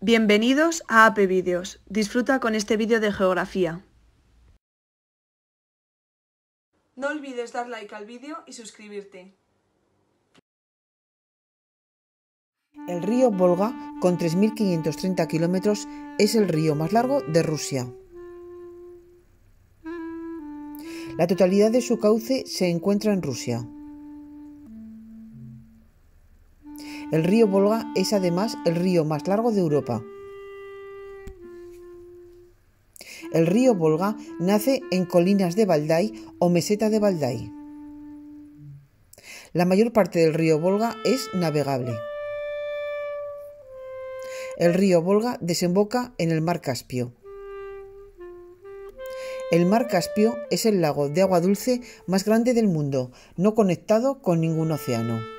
Bienvenidos a AP Vídeos. Disfruta con este vídeo de geografía. No olvides dar like al vídeo y suscribirte. El río Volga, con 3.530 kilómetros, es el río más largo de Rusia. La totalidad de su cauce se encuentra en Rusia. El río Volga es además el río más largo de Europa. El río Volga nace en colinas de Valdai o meseta de Valdai. La mayor parte del río Volga es navegable. El río Volga desemboca en el mar Caspio. El mar Caspio es el lago de agua dulce más grande del mundo, no conectado con ningún océano.